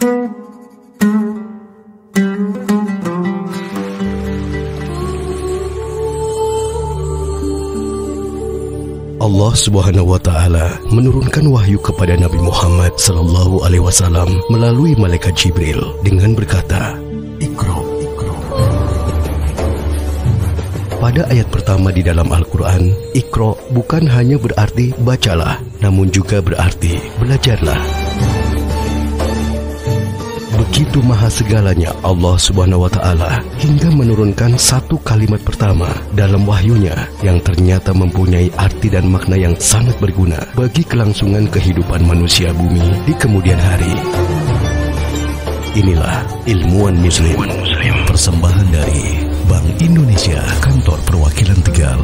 Allah Subhanahu wa taala menurunkan wahyu kepada Nabi Muhammad sallallahu alaihi wasallam melalui malaikat Jibril dengan berkata, "Iqra." Pada ayat pertama di dalam Al-Qur'an, Iqra bukan hanya berarti bacalah, namun juga berarti belajarlah. Begitu maha segalanya Allah Subhanahu wa taala hingga menurunkan satu kalimat pertama dalam wahyunya yang ternyata mempunyai arti dan makna yang sangat berguna bagi kelangsungan kehidupan manusia bumi di kemudian hari. Inilah ilmuwan muslim, persembahan dari Bank Indonesia Kantor Perwakilan Tegal.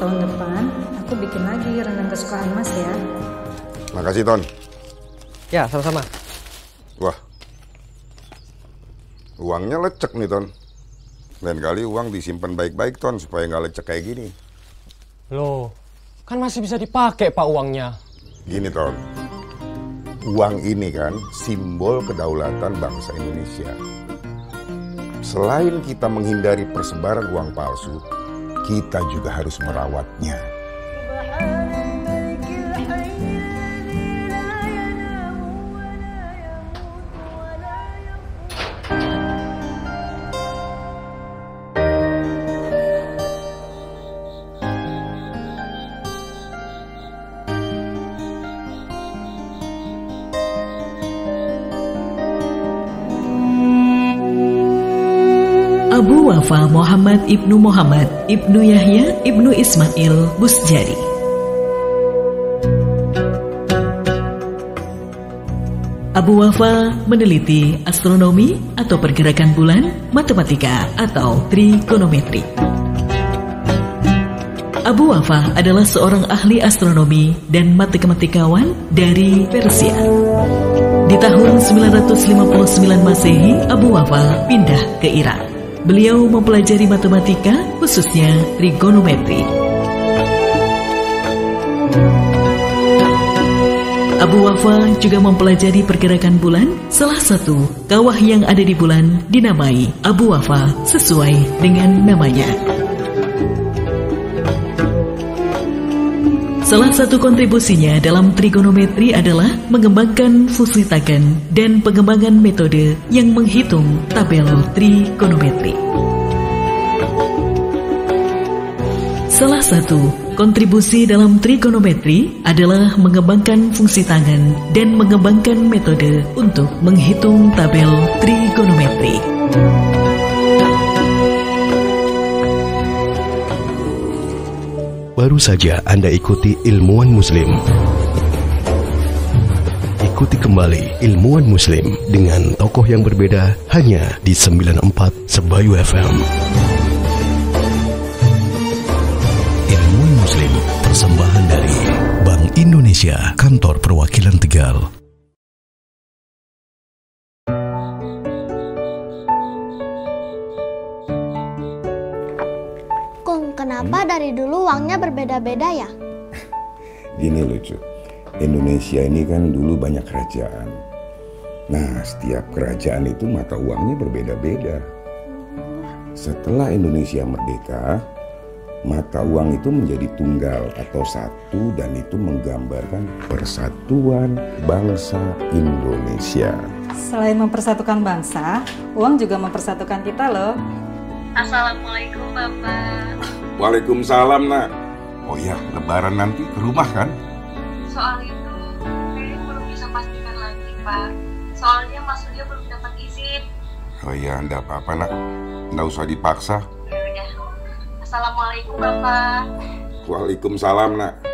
Tahun depan aku bikin lagi rendang kesukaan Mas ya. Makasih Ton. Ya, sama-sama. Wah, uangnya lecek nih Ton. Lain kali uang disimpan baik-baik Ton supaya nggak lecek kayak gini. Loh, kan masih bisa dipakai Pak uangnya. Gini Ton, uang ini kan simbol kedaulatan bangsa Indonesia. Selain kita menghindari persebaran uang palsu, kita juga harus merawatnya. Abu Wafa Muhammad Ibnu Muhammad Ibnu Yahya Ibnu Ismail Busjari Abu Wafa meneliti astronomi atau pergerakan bulan, matematika atau trigonometri. Abu Wafa adalah seorang ahli astronomi dan matematikawan dari Persia. Di tahun 959 Masehi, Abu Wafa pindah ke Irak. Beliau mempelajari matematika, khususnya trigonometri. Abu Wafa juga mempelajari pergerakan bulan. Salah satu kawah yang ada di bulan dinamai Abu Wafa sesuai dengan namanya. Salah satu kontribusinya dalam trigonometri adalah mengembangkan fungsi tangan dan pengembangan metode yang menghitung tabel trigonometri. Salah satu kontribusi dalam trigonometri adalah mengembangkan fungsi tangan dan mengembangkan metode untuk menghitung tabel trigonometri. Baru saja Anda ikuti Ilmuwan Muslim. Ikuti kembali Ilmuwan Muslim dengan tokoh yang berbeda hanya di 94 Sebayu FM. Ilmuwan Muslim, persembahan dari Bank Indonesia, Kantor Perwakilan Tegal. Kenapa dari dulu uangnya berbeda-beda ya? Gini lucu, Indonesia ini kan dulu banyak kerajaan. Nah, setiap kerajaan itu mata uangnya berbeda-beda. Setelah Indonesia merdeka, mata uang itu menjadi tunggal atau satu dan itu menggambarkan persatuan bangsa Indonesia. Selain mempersatukan bangsa, uang juga mempersatukan kita loh. Assalamualaikum Bapak. Waalaikumsalam nak. Oh iya, lebaran nanti ke rumah kan? Soal itu kayaknya belum bisa pastikan lagi Pak. Soalnya Mas Surya belum dapat izin. Oh iya, enggak apa-apa nak. Enggak usah dipaksa. Ya udah. Assalamualaikum Bapak. Waalaikumsalam nak.